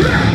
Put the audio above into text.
Yeah.